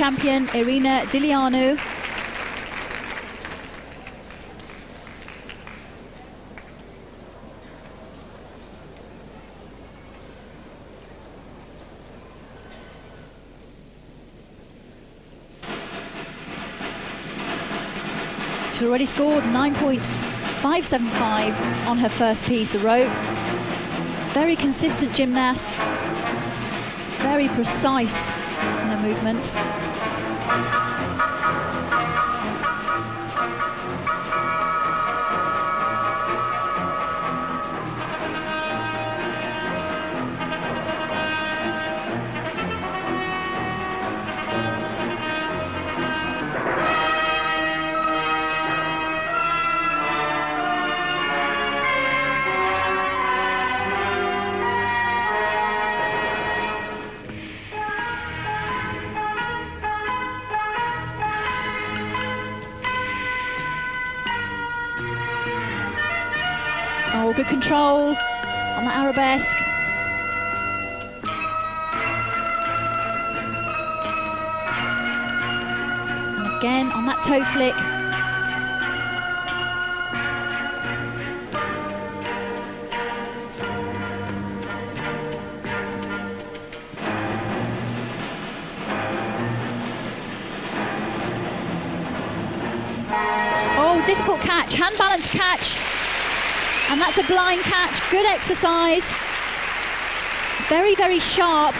champion Irina Deleanu. She's already scored 9.575 on her first piece, the rope. Very consistent gymnast, very precise movements. Oh, good control on the arabesque. And again on that toe flick. Oh, difficult catch, hand balance catch. And that's a blind catch. Good exercise. Very, very sharp.